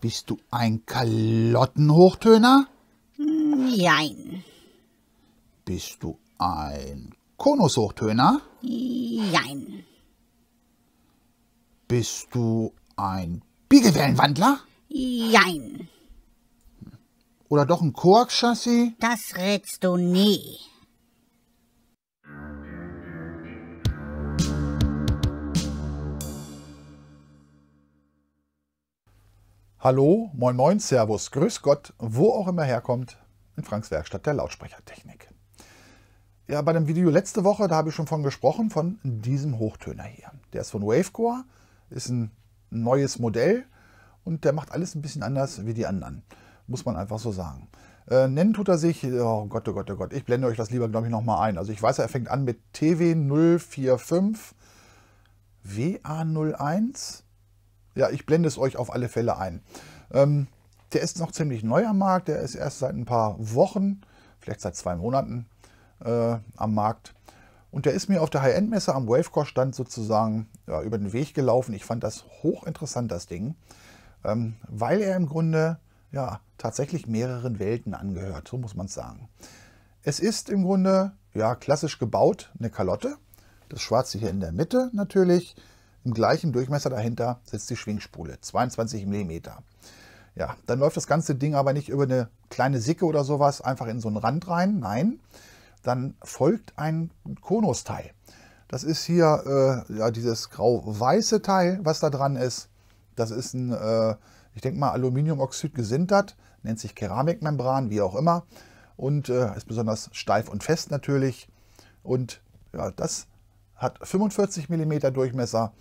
Bist du ein Kalottenhochtöner? Jein. Bist du ein Konushochtöner? Jein. Bist du ein Biegewellenwandler? Jein. Oder doch ein Koax-Chassis? Das rätst du nie. Hallo, moin moin, Servus, Grüß Gott, wo auch immer herkommt, in Franks Werkstatt der Lautsprechertechnik. Ja, bei dem Video letzte Woche, da habe ich schon von gesprochen, von diesem Hochtöner hier. Der ist von Wavecore, ist ein neues Modell und der macht alles ein bisschen anders wie die anderen, muss man einfach so sagen. Äh, nennen tut er sich, oh Gott, oh Gott, oh Gott, ich blende euch das lieber, glaube ich, nochmal ein. Also ich weiß, er fängt an mit TW045 WA01 ja, ich blende es euch auf alle Fälle ein. Ähm, der ist noch ziemlich neu am Markt. Der ist erst seit ein paar Wochen, vielleicht seit zwei Monaten äh, am Markt. Und der ist mir auf der High-End-Messe am Wavecore-Stand sozusagen ja, über den Weg gelaufen. Ich fand das hochinteressant, das Ding, ähm, weil er im Grunde ja, tatsächlich mehreren Welten angehört, so muss man es sagen. Es ist im Grunde ja, klassisch gebaut, eine Kalotte. Das Schwarze hier in der Mitte natürlich. Im gleichen Durchmesser dahinter sitzt die Schwingspule, 22 mm. Ja, dann läuft das ganze Ding aber nicht über eine kleine Sicke oder sowas einfach in so einen Rand rein. Nein, dann folgt ein Konusteil. Das ist hier äh, ja, dieses grau-weiße Teil, was da dran ist. Das ist ein, äh, ich denke mal, Aluminiumoxid gesintert, nennt sich Keramikmembran, wie auch immer. Und äh, ist besonders steif und fest natürlich. Und ja, das hat 45 mm Durchmesser,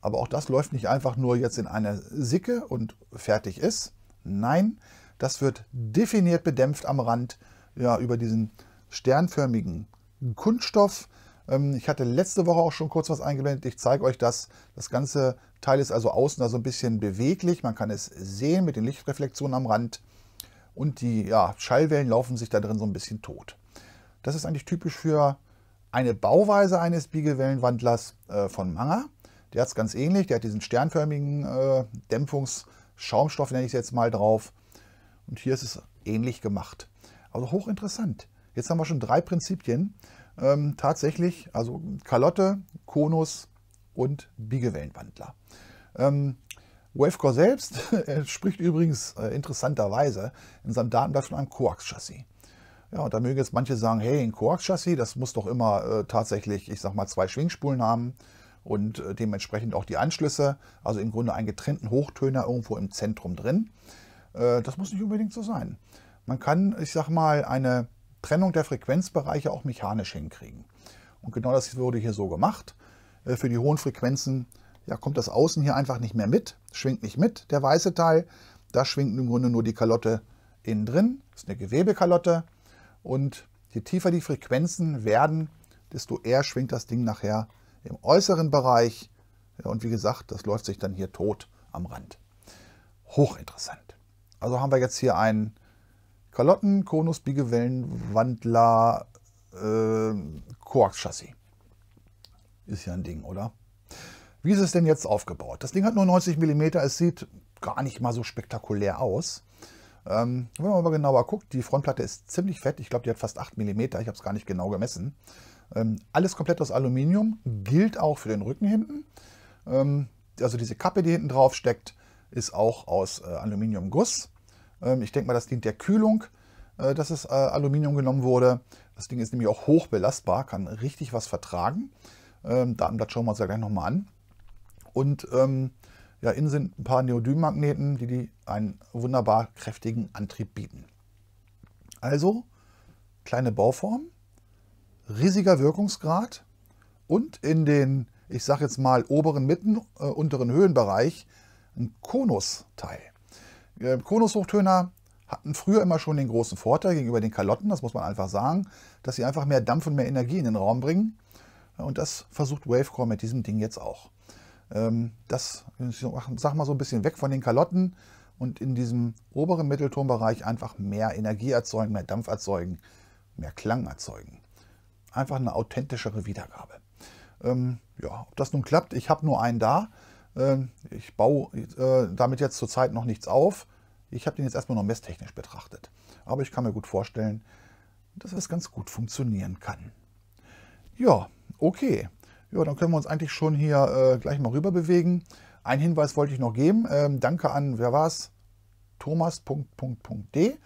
aber auch das läuft nicht einfach nur jetzt in eine Sicke und fertig ist. Nein, das wird definiert bedämpft am Rand ja, über diesen sternförmigen Kunststoff. Ähm, ich hatte letzte Woche auch schon kurz was eingeblendet. Ich zeige euch das. Das ganze Teil ist also außen da so ein bisschen beweglich. Man kann es sehen mit den Lichtreflexionen am Rand. Und die ja, Schallwellen laufen sich da drin so ein bisschen tot. Das ist eigentlich typisch für eine Bauweise eines Biegewellenwandlers äh, von Manger. Der hat es ganz ähnlich. Der hat diesen sternförmigen äh, Dämpfungsschaumstoff, nenne ich es jetzt mal, drauf. Und hier ist es ähnlich gemacht. Also hochinteressant. Jetzt haben wir schon drei Prinzipien. Ähm, tatsächlich, also Kalotte, Konus und Biegewellenwandler. Ähm, Wavecore selbst spricht übrigens äh, interessanterweise in seinem Datenblatt von einem Coax-Chassis. Ja, und da mögen jetzt manche sagen, hey, ein Coax-Chassis, das muss doch immer äh, tatsächlich, ich sag mal, zwei Schwingspulen haben und äh, dementsprechend auch die Anschlüsse, also im Grunde einen getrennten Hochtöner irgendwo im Zentrum drin. Äh, das muss nicht unbedingt so sein. Man kann, ich sag mal, eine Trennung der Frequenzbereiche auch mechanisch hinkriegen. Und genau das wurde hier so gemacht. Äh, für die hohen Frequenzen ja, kommt das Außen hier einfach nicht mehr mit, schwingt nicht mit, der weiße Teil. Da schwingt im Grunde nur die Kalotte innen drin. Das ist eine Gewebekalotte. Und je tiefer die Frequenzen werden, desto eher schwingt das Ding nachher im äußeren Bereich. Und wie gesagt, das läuft sich dann hier tot am Rand. Hochinteressant. Also haben wir jetzt hier einen Kalotten, Konus, Biegewellenwandler, äh, Koax-Chassis. Ist ja ein Ding, oder? Wie ist es denn jetzt aufgebaut? Das Ding hat nur 90 mm, es sieht gar nicht mal so spektakulär aus. Ähm, wenn man mal genauer guckt, die Frontplatte ist ziemlich fett. Ich glaube, die hat fast 8 mm. Ich habe es gar nicht genau gemessen. Ähm, alles komplett aus Aluminium. Gilt auch für den Rücken hinten. Ähm, also diese Kappe, die hinten drauf steckt, ist auch aus äh, Aluminiumguss. Ähm, ich denke mal, das dient der Kühlung, äh, dass es äh, Aluminium genommen wurde. Das Ding ist nämlich auch hoch belastbar, kann richtig was vertragen. Ähm, Datenblatt schauen wir uns ja gleich nochmal an. Und ähm, ja, innen sind ein paar Neodym-Magneten, die, die einen wunderbar kräftigen Antrieb bieten. Also kleine Bauform, riesiger Wirkungsgrad und in den, ich sage jetzt mal, oberen, mitten, äh, unteren Höhenbereich ein Konusteil. Äh, Konushochtöner hatten früher immer schon den großen Vorteil gegenüber den Kalotten, das muss man einfach sagen, dass sie einfach mehr Dampf und mehr Energie in den Raum bringen. Und das versucht Wavecore mit diesem Ding jetzt auch. Ähm, das, sag mal so ein bisschen weg von den Kalotten und in diesem oberen Mitteltonbereich einfach mehr Energie erzeugen, mehr Dampf erzeugen, mehr Klang erzeugen. Einfach eine authentischere Wiedergabe. Ähm, ja, ob das nun klappt, ich habe nur einen da. Ähm, ich baue äh, damit jetzt zurzeit noch nichts auf. Ich habe den jetzt erstmal noch messtechnisch betrachtet. Aber ich kann mir gut vorstellen, dass es ganz gut funktionieren kann. Ja, okay. Ja, dann können wir uns eigentlich schon hier äh, gleich mal rüber bewegen. Ein Hinweis wollte ich noch geben. Ähm, danke an, wer war es? Thomas.d.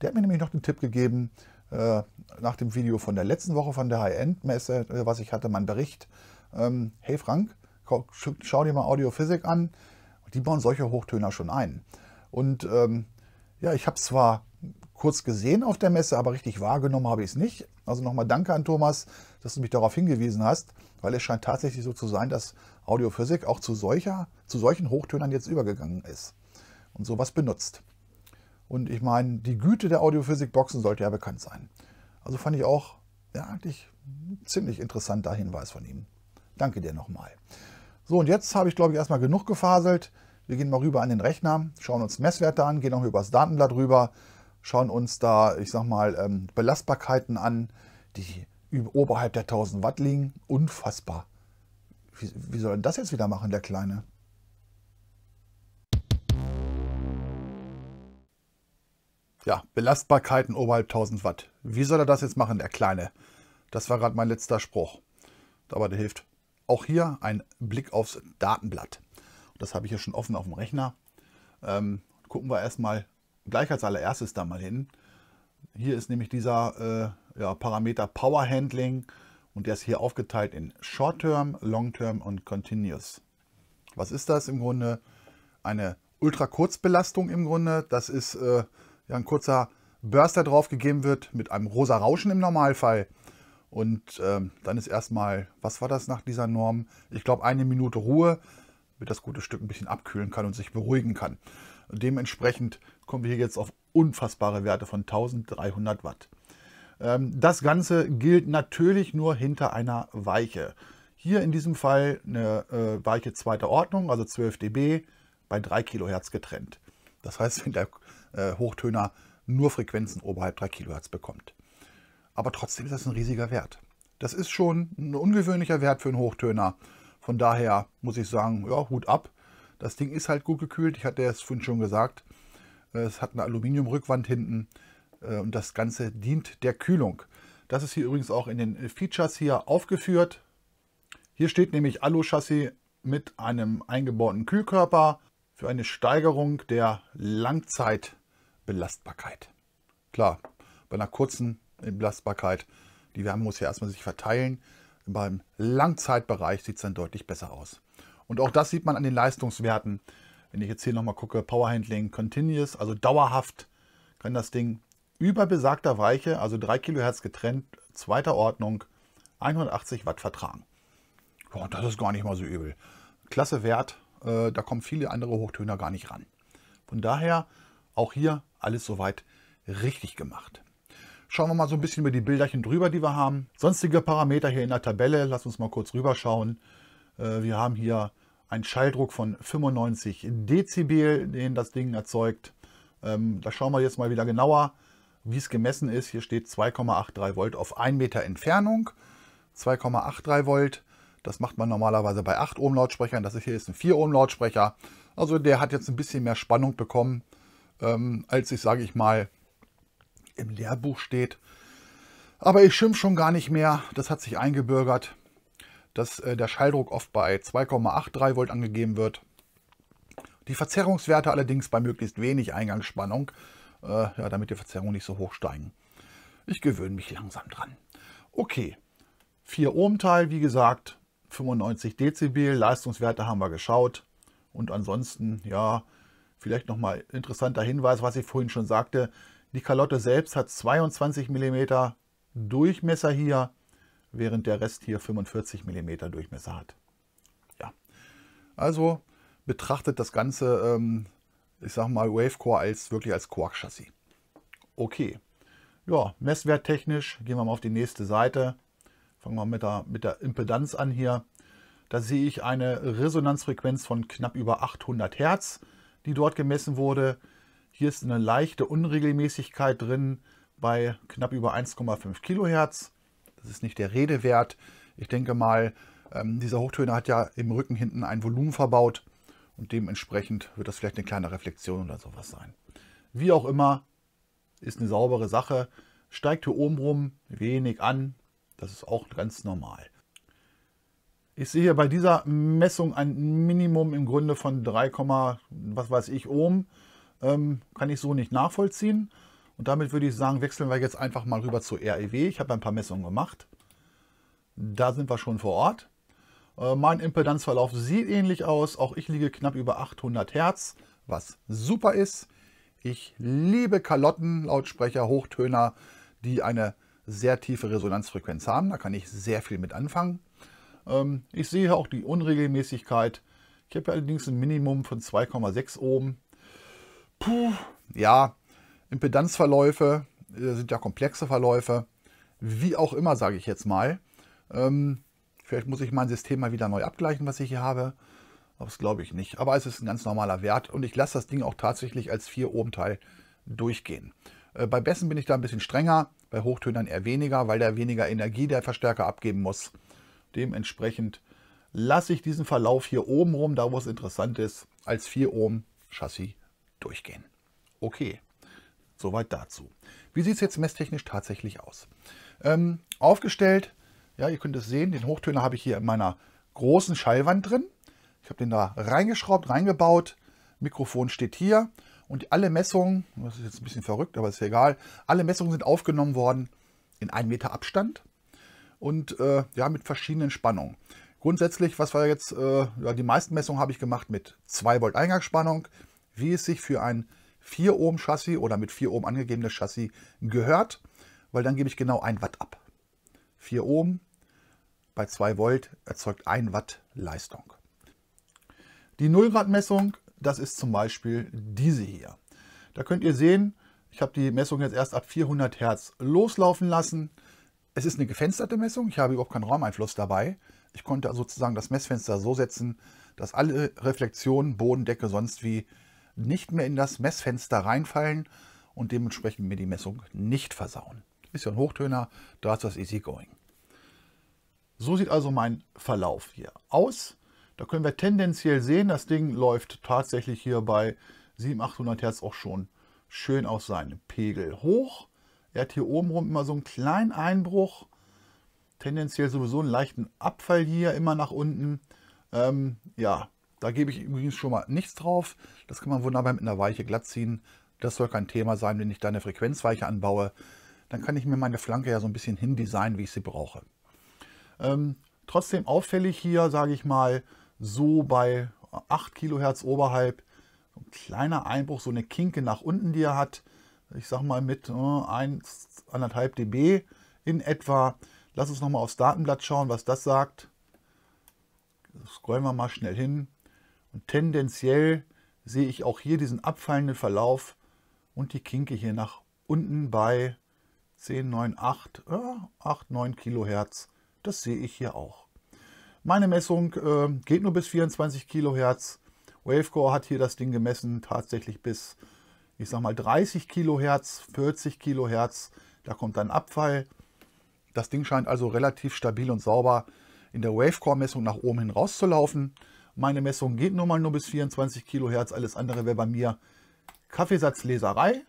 Der hat mir nämlich noch den Tipp gegeben, äh, nach dem Video von der letzten Woche von der High-End-Messe, äh, was ich hatte, mein Bericht. Ähm, hey Frank, schau dir mal Audiophysik an. Die bauen solche Hochtöner schon ein. Und ähm, ja, ich habe es zwar kurz gesehen auf der Messe, aber richtig wahrgenommen habe ich es nicht. Also nochmal danke an Thomas, dass du mich darauf hingewiesen hast, weil es scheint tatsächlich so zu sein, dass Audiophysik auch zu, solcher, zu solchen Hochtönern jetzt übergegangen ist und sowas benutzt. Und ich meine, die Güte der Audiophysik-Boxen sollte ja bekannt sein. Also fand ich auch ja, eigentlich ziemlich interessanter Hinweis von ihm. Danke dir nochmal. So, und jetzt habe ich, glaube ich, erstmal genug gefaselt. Wir gehen mal rüber an den Rechner, schauen uns Messwerte an, gehen auch über das Datenblatt rüber, schauen uns da, ich sag mal, ähm, Belastbarkeiten an, die oberhalb der 1000 Watt liegen. Unfassbar. Wie, wie soll das jetzt wieder machen, der Kleine? Ja, Belastbarkeiten oberhalb 1000 Watt. Wie soll er das jetzt machen, der Kleine? Das war gerade mein letzter Spruch. Aber der hilft. Auch hier ein Blick aufs Datenblatt. Das habe ich hier schon offen auf dem Rechner. Ähm, gucken wir erstmal gleich als allererstes da mal hin. Hier ist nämlich dieser äh, ja, Parameter Power Handling und der ist hier aufgeteilt in Short Term, Long Term und Continuous. Was ist das im Grunde? Eine Ultrakurzbelastung im Grunde. Das ist äh, ja, ein kurzer Burst, der drauf gegeben wird mit einem rosa Rauschen im Normalfall. Und ähm, dann ist erstmal, was war das nach dieser Norm? Ich glaube, eine Minute Ruhe, damit das gute Stück ein bisschen abkühlen kann und sich beruhigen kann. Dementsprechend kommen wir hier jetzt auf unfassbare Werte von 1300 Watt. Ähm, das Ganze gilt natürlich nur hinter einer Weiche. Hier in diesem Fall eine äh, Weiche zweiter Ordnung, also 12 dB, bei 3 Kilohertz getrennt. Das heißt, wenn der äh, Hochtöner nur Frequenzen oberhalb 3 Kilohertz bekommt. Aber trotzdem ist das ein riesiger Wert. Das ist schon ein ungewöhnlicher Wert für einen Hochtöner. Von daher muss ich sagen, ja, Hut ab. Das Ding ist halt gut gekühlt. Ich hatte es vorhin schon gesagt. Es hat eine Aluminiumrückwand hinten äh, und das Ganze dient der Kühlung. Das ist hier übrigens auch in den Features hier aufgeführt. Hier steht nämlich Alu-Chassis mit einem eingebauten Kühlkörper für eine Steigerung der Langzeitbelastbarkeit. Klar, bei einer kurzen Belastbarkeit, die Wärme muss ja erstmal sich verteilen. Beim Langzeitbereich sieht es dann deutlich besser aus. Und auch das sieht man an den Leistungswerten. Wenn ich jetzt hier nochmal gucke, Power Handling Continuous, also dauerhaft kann das Ding über besagter Weiche, also 3 kHz getrennt, zweiter Ordnung, 180 Watt vertragen. Ja, das ist gar nicht mal so übel. Klasse Wert, äh, da kommen viele andere Hochtöner gar nicht ran. Von daher auch hier alles soweit richtig gemacht. Schauen wir mal so ein bisschen über die Bilderchen drüber, die wir haben. Sonstige Parameter hier in der Tabelle, lass uns mal kurz rüberschauen. Äh, wir haben hier ein Schalldruck von 95 Dezibel, den das Ding erzeugt. Ähm, da schauen wir jetzt mal wieder genauer, wie es gemessen ist. Hier steht 2,83 Volt auf 1 Meter Entfernung. 2,83 Volt, das macht man normalerweise bei 8 Ohm Lautsprechern. Das hier ist ein 4 Ohm Lautsprecher. Also der hat jetzt ein bisschen mehr Spannung bekommen, ähm, als ich, sage ich mal, im Lehrbuch steht. Aber ich schimpfe schon gar nicht mehr. Das hat sich eingebürgert dass äh, der Schalldruck oft bei 2,83 Volt angegeben wird. Die Verzerrungswerte allerdings bei möglichst wenig Eingangsspannung, äh, ja, damit die Verzerrungen nicht so hoch steigen. Ich gewöhne mich langsam dran. Okay, 4 Ohm Teil, wie gesagt, 95 Dezibel, Leistungswerte haben wir geschaut. Und ansonsten, ja, vielleicht nochmal interessanter Hinweis, was ich vorhin schon sagte. Die Kalotte selbst hat 22 mm Durchmesser hier während der Rest hier 45 mm Durchmesser hat. Ja, also betrachtet das Ganze, ähm, ich sag mal, Wavecore als wirklich als Quark-Chassis. Okay, ja, messwerttechnisch gehen wir mal auf die nächste Seite. Fangen wir mit der, mit der Impedanz an hier. Da sehe ich eine Resonanzfrequenz von knapp über 800 Hertz, die dort gemessen wurde. Hier ist eine leichte Unregelmäßigkeit drin bei knapp über 1,5 Kilohertz. Das ist nicht der Rede wert. Ich denke mal, Ähm, dieser Hochtöner hat ja im Rücken hinten ein Volumen verbaut und dementsprechend wird das vielleicht eine kleine Reflexion oder sowas sein. Wie auch immer, ist eine saubere Sache. Steigt hier oben rum wenig an, das ist auch ganz normal. Ich sehe hier bei dieser Messung ein Minimum im Grunde von 3, was weiß ich Ohm. Ähm, kann ich so nicht nachvollziehen. Und damit würde ich sagen, wechseln wir jetzt einfach mal rüber zu REW. Ich habe ein paar Messungen gemacht. Da sind wir schon vor Ort. Äh, mein Impedanzverlauf sieht ähnlich aus. Auch ich liege knapp über 800 Hertz, was super ist. Ich liebe Kalottenlautsprecher, Hochtöner, die eine sehr tiefe Resonanzfrequenz haben. Da kann ich sehr viel mit anfangen. Ähm, ich sehe auch die Unregelmäßigkeit. Ich habe allerdings ein Minimum von 2,6 Ohm. Puh, ja, Impedanzverläufe äh, sind ja komplexe Verläufe. Wie auch immer, sage ich jetzt mal. Ähm, vielleicht muss ich mein System mal wieder neu abgleichen, was ich hier habe. Das glaube ich nicht. Aber es ist ein ganz normaler Wert und ich lasse das Ding auch tatsächlich als 4 Ohm Teil durchgehen. Äh, bei Bässen bin ich da ein bisschen strenger, bei Hochtönern eher weniger, weil der weniger Energie der Verstärker abgeben muss. Dementsprechend lasse ich diesen Verlauf hier oben rum, da wo es interessant ist, als 4 Ohm Chassis durchgehen. Okay. Soweit dazu. Wie sieht es jetzt messtechnisch tatsächlich aus? Ähm, aufgestellt, ja, ihr könnt es sehen, den Hochtöner habe ich hier in meiner großen Schallwand drin. Ich habe den da reingeschraubt, reingebaut. Mikrofon steht hier und alle Messungen, das ist jetzt ein bisschen verrückt, aber ist ja egal, alle Messungen sind aufgenommen worden in 1 Meter Abstand und äh, ja, mit verschiedenen Spannungen. Grundsätzlich, was war jetzt, äh, ja, die meisten Messungen habe ich gemacht mit 2 Volt Eingangsspannung, wie es sich für ein 4 Ohm Chassis oder mit 4 Ohm angegebenes Chassis gehört, weil dann gebe ich genau 1 Watt ab. 4 Ohm bei 2 Volt erzeugt 1 Watt Leistung. Die 0 Grad Messung, das ist zum Beispiel diese hier. Da könnt ihr sehen, ich habe die Messung jetzt erst ab 400 Hertz loslaufen lassen. Es ist eine gefensterte Messung, ich habe überhaupt keinen Raumeinfluss dabei. Ich konnte sozusagen das Messfenster so setzen, dass alle Reflexionen, Bodendecke, sonst wie nicht mehr in das Messfenster reinfallen und dementsprechend mir die Messung nicht versauen. Ein Hochtöner, da ist das easy going. So sieht also mein Verlauf hier aus. Da können wir tendenziell sehen, das Ding läuft tatsächlich hier bei 700, 800 Hertz auch schon schön aus seinem Pegel hoch. Er hat hier oben rum immer so einen kleinen Einbruch. Tendenziell sowieso einen leichten Abfall hier immer nach unten. Ähm, ja, da gebe ich übrigens schon mal nichts drauf. Das kann man wunderbar mit einer Weiche glatt ziehen. Das soll kein Thema sein, wenn ich da eine Frequenzweiche anbaue. Dann kann ich mir meine Flanke ja so ein bisschen hindesignen, wie ich sie brauche. Ähm, trotzdem auffällig hier, sage ich mal, so bei 8 Kilohertz oberhalb, so ein kleiner Einbruch, so eine Kinke nach unten, die er hat. Ich sage mal mit äh, 1,5 dB in etwa. Lass uns nochmal aufs Datenblatt schauen, was das sagt. Scrollen wir mal schnell hin. Und tendenziell sehe ich auch hier diesen abfallenden Verlauf und die Kinke hier nach unten bei 10, 9, 8, äh, 8, 9 Kilohertz. Das sehe ich hier auch. Meine Messung äh, geht nur bis 24 Kilohertz. Wavecore hat hier das Ding gemessen, tatsächlich bis, ich sag mal, 30 Kilohertz, 40 Kilohertz. Da kommt dann Abfall. Das Ding scheint also relativ stabil und sauber in der Wavecore-Messung nach oben hin rauszulaufen. Meine Messung geht nun mal nur bis 24 Kilohertz. Alles andere wäre bei mir Kaffeesatzleserei.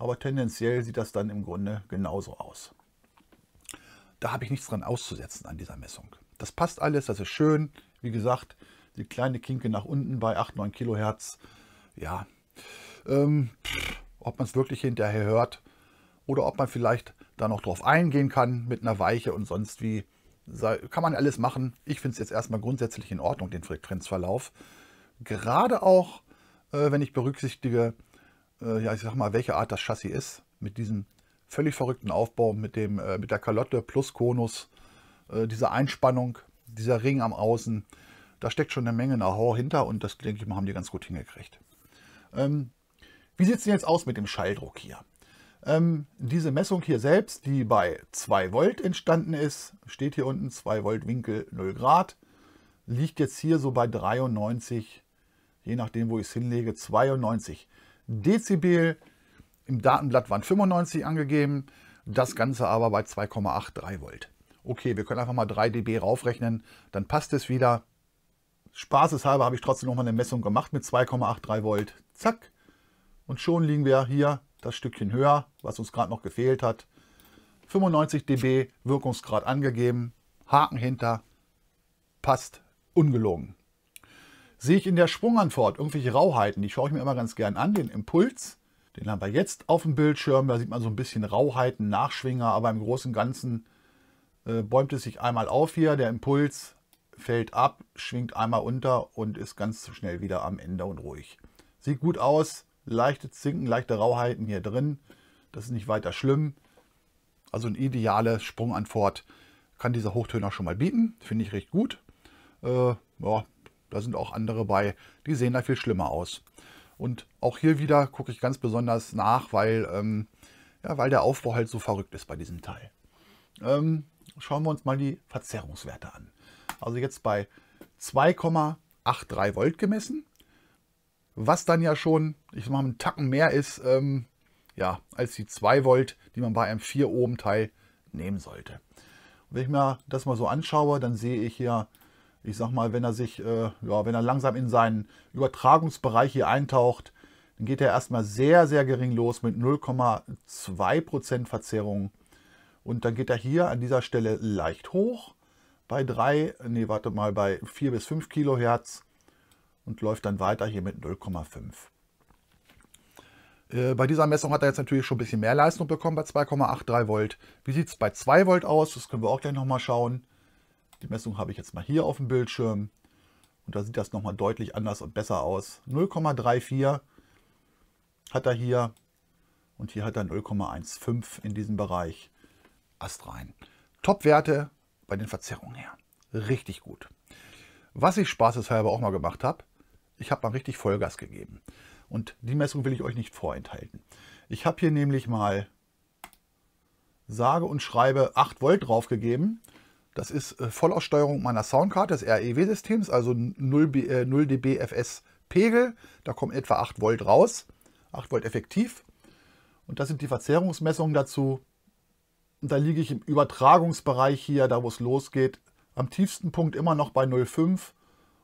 Aber tendenziell sieht das dann im Grunde genauso aus. Da habe ich nichts dran auszusetzen an dieser Messung. Das passt alles, das ist schön. Wie gesagt, die kleine Kinke nach unten bei 8, 9 Kilohertz. Ja, ähm, ob man es wirklich hinterher hört oder ob man vielleicht da noch drauf eingehen kann mit einer Weiche und sonst wie kann man alles machen. Ich finde es jetzt erstmal grundsätzlich in Ordnung, den Frequenzverlauf. Gerade auch, äh, wenn ich berücksichtige, äh, ja, ich sag mal, welche Art das Chassis ist, mit diesem völlig verrückten Aufbau, mit, dem, äh, mit der Kalotte plus Konus, äh, diese Einspannung, dieser Ring am Außen, da steckt schon eine Menge Know-how hinter und das, denke ich mal, haben die ganz gut hingekriegt. Ähm, wie sieht es denn jetzt aus mit dem Schalldruck hier? Ähm, diese Messung hier selbst, die bei 2 Volt entstanden ist, steht hier unten 2 Volt Winkel 0 Grad, liegt jetzt hier so bei 93, je nachdem wo ich es hinlege, 92 Dezibel. Im Datenblatt waren 95 angegeben, das Ganze aber bei 2,83 Volt. Okay, wir können einfach mal 3 dB raufrechnen, dann passt es wieder. Spaßeshalber habe ich trotzdem noch mal eine Messung gemacht mit 2,83 Volt. Zack. Und schon liegen wir hier das Stückchen höher, was uns gerade noch gefehlt hat. 95 dB Wirkungsgrad angegeben. Haken hinter. Passt. Ungelogen. Sehe ich in der Sprungantwort irgendwelche Rauheiten, die schaue ich mir immer ganz gern an. Den Impuls, den haben wir jetzt auf dem Bildschirm. Da sieht man so ein bisschen Rauheiten, Nachschwinger, aber im Großen und Ganzen äh, bäumt es sich einmal auf hier. Der Impuls fällt ab, schwingt einmal unter und ist ganz schnell wieder am Ende und ruhig. Sieht gut aus, leichtes Zinken, leichte Rauheiten hier drin. Das ist nicht weiter schlimm. Also eine ideale Sprungantwort kann dieser Hochtöner schon mal bieten. Finde ich recht gut. Äh, ja, da sind auch andere bei, die sehen da viel schlimmer aus. Und auch hier wieder gucke ich ganz besonders nach, weil, ähm, ja, weil der Aufbau halt so verrückt ist bei diesem Teil. Ähm, schauen wir uns mal die Verzerrungswerte an. Also jetzt bei 2,83 Volt gemessen, was dann ja schon, ich sag mal, einen Tacken mehr ist, ähm, ja, als die 2 Volt, die man bei einem 4 Ohm Teil nehmen sollte. Und wenn ich mir das mal so anschaue, dann sehe ich hier ich sag mal, wenn er sich, äh, ja, wenn er langsam in seinen Übertragungsbereich hier eintaucht, dann geht er erstmal sehr, sehr gering los mit 0,2% Verzerrung. Und dann geht er hier an dieser Stelle leicht hoch bei 3, nee, warte mal, bei 4 bis 5 Kilohertz und läuft dann weiter hier mit 0,5. Äh, bei dieser Messung hat er jetzt natürlich schon ein bisschen mehr Leistung bekommen bei 2,83 Volt. Wie sieht es bei 2 Volt aus? Das können wir auch gleich nochmal schauen. Die Messung habe ich jetzt mal hier auf dem Bildschirm. Und da sieht das nochmal deutlich anders und besser aus. 0,34 hat er hier. Und hier hat er 0,15 in diesem Bereich. Astrein. Top-Werte bei den Verzerrungen her. Richtig gut. Was ich spaßeshalber auch mal gemacht habe, ich habe mal richtig Vollgas gegeben. Und die Messung will ich euch nicht vorenthalten. Ich habe hier nämlich mal sage und schreibe 8 Volt draufgegeben das ist äh, Vollaussteuerung meiner Soundkarte des REW-Systems, also 0, B, äh, 0 dB FS Pegel. Da kommen etwa 8 Volt raus, 8 Volt effektiv. Und das sind die Verzerrungsmessungen dazu. Und da liege ich im Übertragungsbereich hier, da wo es losgeht, am tiefsten Punkt immer noch bei 0,5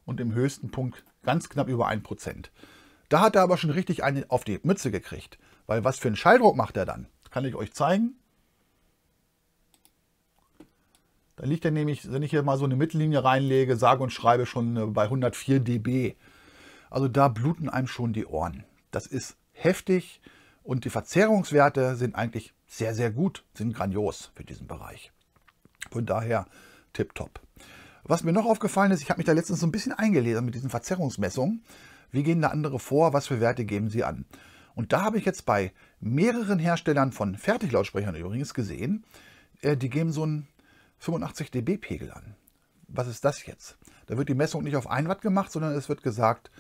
und im höchsten Punkt ganz knapp über 1%. Da hat er aber schon richtig eine auf die Mütze gekriegt. Weil was für einen Schalldruck macht er dann? Kann ich euch zeigen. Da liegt er nämlich, wenn ich hier mal so eine Mittellinie reinlege, sage und schreibe schon äh, bei 104 dB. Also da bluten einem schon die Ohren. Das ist heftig und die Verzerrungswerte sind eigentlich sehr, sehr gut, sind grandios für diesen Bereich. Von daher tipptopp. Was mir noch aufgefallen ist, ich habe mich da letztens so ein bisschen eingelesen mit diesen Verzerrungsmessungen. Wie gehen da andere vor? Was für Werte geben sie an? Und da habe ich jetzt bei mehreren Herstellern von Fertiglautsprechern übrigens gesehen, äh, die geben so ein 85 dB Pegel an. Was ist das jetzt? Da wird die Messung nicht auf 1 Watt gemacht, sondern es wird gesagt,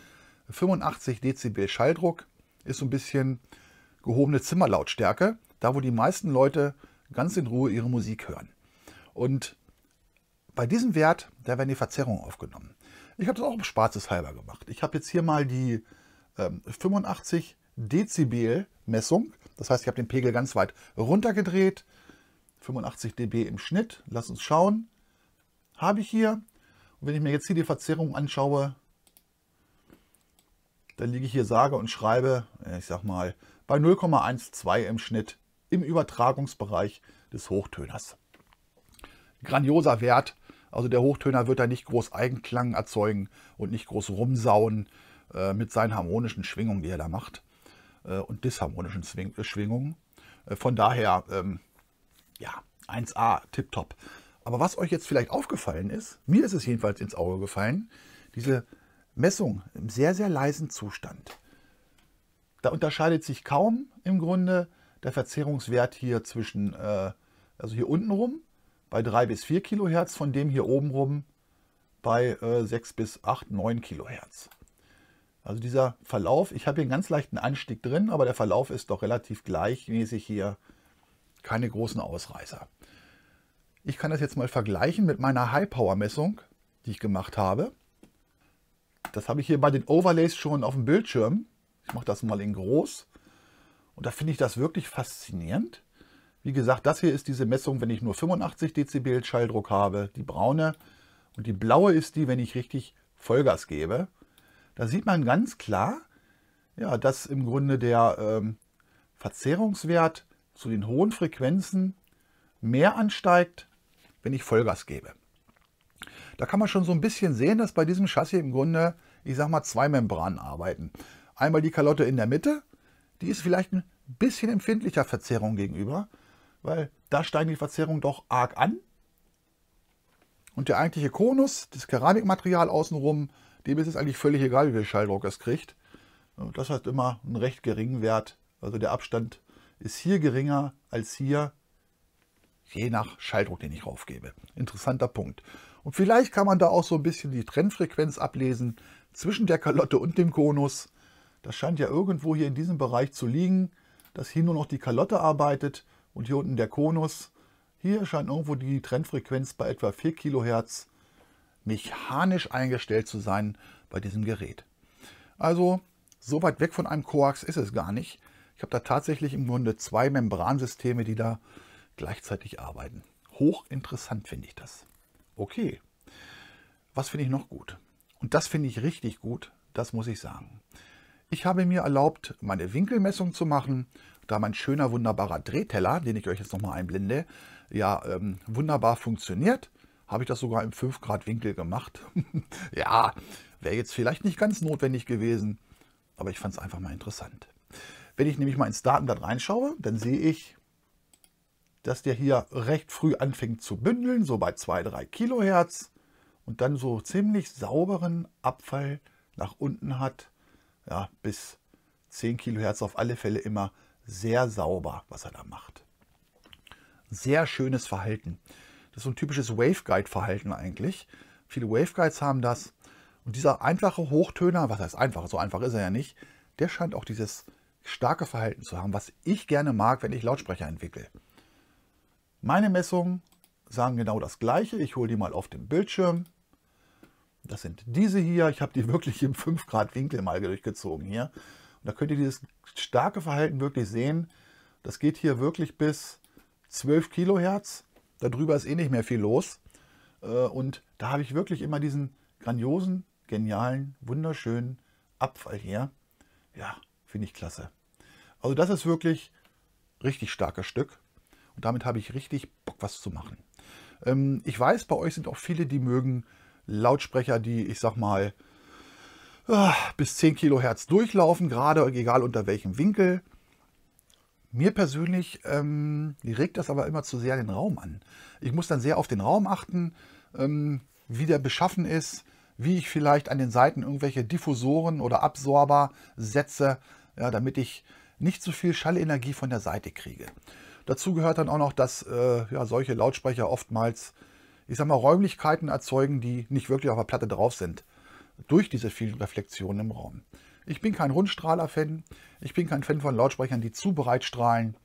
85 Dezibel Schalldruck ist so ein bisschen gehobene Zimmerlautstärke, da wo die meisten Leute ganz in Ruhe ihre Musik hören. Und bei diesem Wert, da werden die Verzerrungen aufgenommen. Ich habe das auch spaßeshalber gemacht. Ich habe jetzt hier mal die ähm, 85 Dezibel Messung. Das heißt, ich habe den Pegel ganz weit runtergedreht, 85 dB im Schnitt. Lass uns schauen. Habe ich hier. Und wenn ich mir jetzt hier die Verzerrung anschaue, dann liege ich hier sage und schreibe, ich sag mal, bei 0,12 im Schnitt im Übertragungsbereich des Hochtöners. Grandioser Wert. Also der Hochtöner wird da nicht groß Eigenklang erzeugen und nicht groß rumsauen äh, mit seinen harmonischen Schwingungen, die er da macht. Äh, und disharmonischen Schwingungen. Äh, von daher ähm, ja, 1A, tipptopp. Aber was euch jetzt vielleicht aufgefallen ist, mir ist es jedenfalls ins Auge gefallen, diese Messung im sehr, sehr leisen Zustand. Da unterscheidet sich kaum im Grunde der Verzerrungswert hier zwischen, äh, also hier unten rum bei 3 bis 4 Kilohertz, von dem hier oben rum bei äh, 6 bis 8, 9 Kilohertz. Also dieser Verlauf, ich habe hier einen ganz leichten Anstieg drin, aber der Verlauf ist doch relativ gleichmäßig hier keine großen Ausreißer. Ich kann das jetzt mal vergleichen mit meiner High-Power-Messung, die ich gemacht habe. Das habe ich hier bei den Overlays schon auf dem Bildschirm. Ich mache das mal in groß. Und da finde ich das wirklich faszinierend, Wie gesagt, das hier ist diese Messung, wenn ich nur 85 Dezibel Schalldruck habe, die braune. Und die blaue ist die, wenn ich richtig Vollgas gebe. Da sieht man ganz klar, ja, dass im Grunde der ähm, Verzerrungswert zu den hohen Frequenzen mehr ansteigt, wenn ich Vollgas gebe. Da kann man schon so ein bisschen sehen, dass bei diesem Chassis im Grunde, ich sag mal, zwei Membranen arbeiten. Einmal die Kalotte in der Mitte, die ist vielleicht ein bisschen empfindlicher Verzerrung gegenüber, weil da steigen die Verzerrungen doch arg an. Und der eigentliche Konus, das Keramikmaterial außenrum, dem ist es eigentlich völlig egal, wie viel Schalldruck es kriegt. Das hat immer einen recht geringen Wert. Also der Abstand ist hier geringer als hier, je nach Schalldruck, den ich raufgebe. Interessanter Punkt. Und vielleicht kann man da auch so ein bisschen die Trennfrequenz ablesen zwischen der Kalotte und dem Konus. Das scheint ja irgendwo hier in diesem Bereich zu liegen, dass hier nur noch die Kalotte arbeitet und hier unten der Konus. Hier scheint irgendwo die Trennfrequenz bei etwa 4 kHz mechanisch eingestellt zu sein bei diesem Gerät. Also so weit weg von einem Coax ist es gar nicht. Ich habe da tatsächlich im Grunde zwei Membransysteme, die da gleichzeitig arbeiten. Hochinteressant finde ich das. Okay, was finde ich noch gut? Und das finde ich richtig gut, das muss ich sagen. Ich habe mir erlaubt, meine Winkelmessung zu machen, da mein schöner, wunderbarer Drehteller, den ich euch jetzt nochmal einblende, ja ähm, wunderbar funktioniert, habe ich das sogar im 5 Grad Winkel gemacht. ja, wäre jetzt vielleicht nicht ganz notwendig gewesen, aber ich fand es einfach mal interessant. Wenn ich nämlich mal ins Datenblatt reinschaue, dann sehe ich, dass der hier recht früh anfängt zu bündeln, so bei 2-3 Kilohertz und dann so ziemlich sauberen Abfall nach unten hat, ja, bis 10 Kilohertz auf alle Fälle immer sehr sauber, was er da macht. Sehr schönes Verhalten. Das ist so ein typisches Waveguide-Verhalten eigentlich. Viele Waveguides haben das. Und dieser einfache Hochtöner, was heißt einfach, so einfach ist er ja nicht, der scheint auch dieses starke Verhalten zu haben, was ich gerne mag, wenn ich Lautsprecher entwickle. Meine Messungen sagen genau das gleiche. Ich hole die mal auf den Bildschirm. Das sind diese hier. Ich habe die wirklich im 5 Grad Winkel mal durchgezogen hier. Und da könnt ihr dieses starke Verhalten wirklich sehen. Das geht hier wirklich bis 12 Kilohertz. Darüber ist eh nicht mehr viel los. Äh, und da habe ich wirklich immer diesen grandiosen, genialen, wunderschönen Abfall hier. Ja, finde ich klasse. Also das ist wirklich richtig starkes Stück. Und damit habe ich richtig Bock, was zu machen. Ähm, ich weiß, bei euch sind auch viele, die mögen Lautsprecher, die, ich sag mal, ah, bis 10 Kilohertz durchlaufen, gerade egal unter welchem Winkel. Mir persönlich ähm, regt das aber immer zu sehr den Raum an. Ich muss dann sehr auf den Raum achten, ähm, wie der beschaffen ist, wie ich vielleicht an den Seiten irgendwelche Diffusoren oder Absorber setze, ja, damit ich nicht so viel Schallenergie von der Seite kriege. Dazu gehört dann auch noch, dass äh, ja, solche Lautsprecher oftmals, ich sag mal, Räumlichkeiten erzeugen, die nicht wirklich auf der Platte drauf sind, durch diese vielen Reflexionen im Raum. Ich bin kein Rundstrahler-Fan, ich bin kein Fan von Lautsprechern, die zu breit strahlen.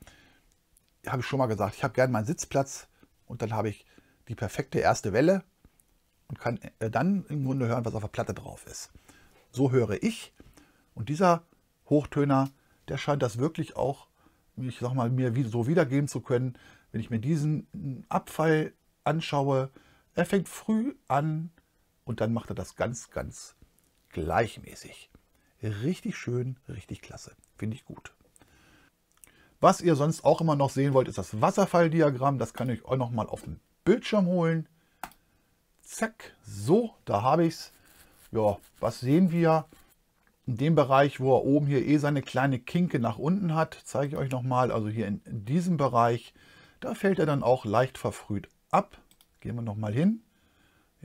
Habe ich schon mal gesagt, ich habe gerne meinen Sitzplatz und dann habe ich die perfekte erste Welle und kann äh, dann im Grunde hören, was auf der Platte drauf ist. So höre ich und dieser Hochtöner der scheint das wirklich auch, ich sag mal, mir so wiedergeben zu können, wenn ich mir diesen Abfall anschaue. Er fängt früh an und dann macht er das ganz, ganz gleichmäßig. Richtig schön, richtig klasse. Finde ich gut. Was ihr sonst auch immer noch sehen wollt, ist das Wasserfalldiagramm. Das kann ich euch noch mal auf den Bildschirm holen. Zack, so, da habe ich es. Ja, was sehen wir? In dem Bereich, wo er oben hier eh seine kleine Kinke nach unten hat, zeige ich euch nochmal, also hier in, diesem Bereich, da fällt er dann auch leicht verfrüht ab. Gehen wir nochmal hin.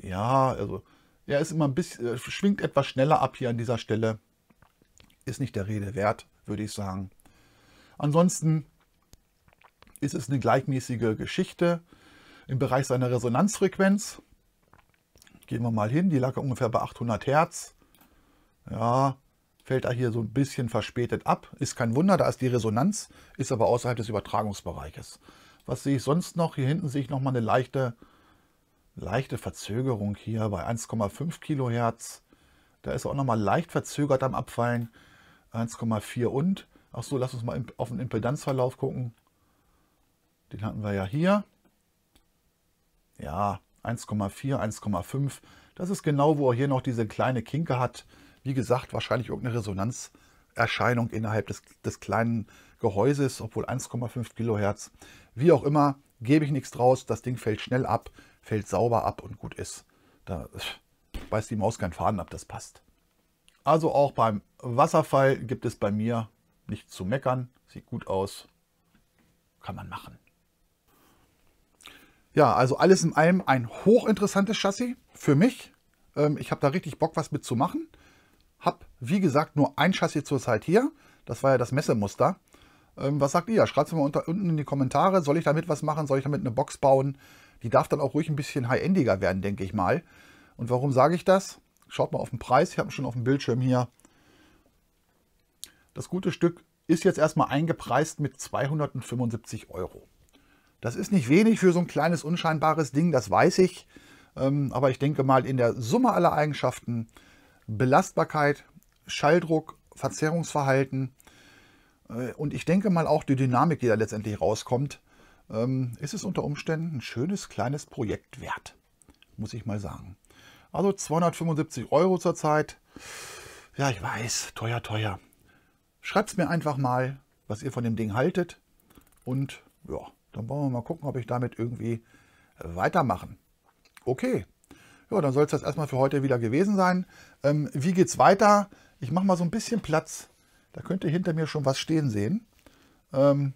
Ja, also er ist immer ein bisschen, äh, schwingt etwas schneller ab hier an dieser Stelle. Ist nicht der Rede wert, würde ich sagen. Ansonsten ist es eine gleichmäßige Geschichte im Bereich seiner Resonanzfrequenz. Gehen wir mal hin, die lag ungefähr bei 800 Hertz. Ja, fällt er hier so ein bisschen verspätet ab. Ist kein Wunder, da ist die Resonanz, ist aber außerhalb des Übertragungsbereiches. Was sehe ich sonst noch? Hier hinten sehe ich nochmal eine leichte, leichte Verzögerung hier bei 1,5 Kilohertz. Da ist er auch nochmal leicht verzögert am Abfallen. 1,4 und. Ach so, lass uns mal auf den Impedanzverlauf gucken. Den hatten wir ja hier. Ja, 1,4, 1,5. Das ist genau, wo er hier noch diese kleine Kinke hat. Wie gesagt, wahrscheinlich irgendeine Resonanzerscheinung innerhalb des, des kleinen Gehäuses, obwohl 1,5 Kilohertz. Wie auch immer, gebe ich nichts draus. Das Ding fällt schnell ab, fällt sauber ab und gut ist. Da beißt die Maus keinen Faden ab, das passt. Also auch beim Wasserfall gibt es bei mir nichts zu meckern. Sieht gut aus. Kann man machen. Ja, also alles in allem ein hochinteressantes Chassis für mich. Ähm, ich habe da richtig Bock, was mitzumachen. Hab, wie gesagt, nur ein Chassis zurzeit hier. Das war ja das Messemuster. Ähm, was sagt ihr? Schreibt es mal unter, unten in die Kommentare. Soll ich damit was machen? Soll ich damit eine Box bauen? Die darf dann auch ruhig ein bisschen high-endiger werden, denke ich mal. Und warum sage ich das? Schaut mal auf den Preis. Ich habe ihn schon auf dem Bildschirm hier. Das gute Stück ist jetzt erstmal eingepreist mit 275 Euro. Das ist nicht wenig für so ein kleines, unscheinbares Ding, das weiß ich. Ähm, aber ich denke mal, in der Summe aller Eigenschaften, Belastbarkeit, Schalldruck, Verzerrungsverhalten äh, und ich denke mal auch die Dynamik, die da letztendlich rauskommt, ähm, ist es unter Umständen ein schönes kleines Projekt wert, muss ich mal sagen. Also 275 Euro zurzeit. Ja, ich weiß, teuer, teuer. Schreibt es mir einfach mal, was ihr von dem Ding haltet. Und ja, dann wollen wir mal gucken, ob ich damit irgendwie weitermachen. Okay. Ja, dann soll es das erstmal für heute wieder gewesen sein. Ähm, wie geht's weiter? Ich mache mal so ein bisschen Platz. Da könnt ihr hinter mir schon was stehen sehen. Ähm,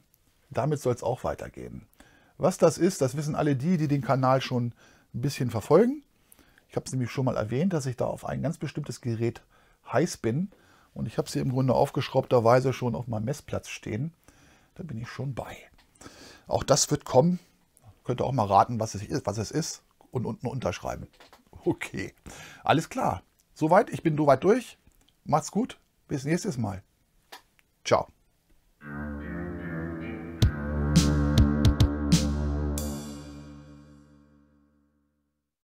damit soll es auch weitergehen. Was das ist, das wissen alle die, die den Kanal schon ein bisschen verfolgen. Ich habe es nämlich schon mal erwähnt, dass ich da auf ein ganz bestimmtes Gerät heiß bin. Und ich habe sie im Grunde aufgeschraubterweise schon auf meinem Messplatz stehen. Da bin ich schon bei. Auch das wird kommen. Könnt ihr auch mal raten, was es ist, was es ist und unten unterschreiben. Okay, alles klar. Soweit, ich bin soweit durch. Macht's gut. Bis nächstes Mal. Ciao.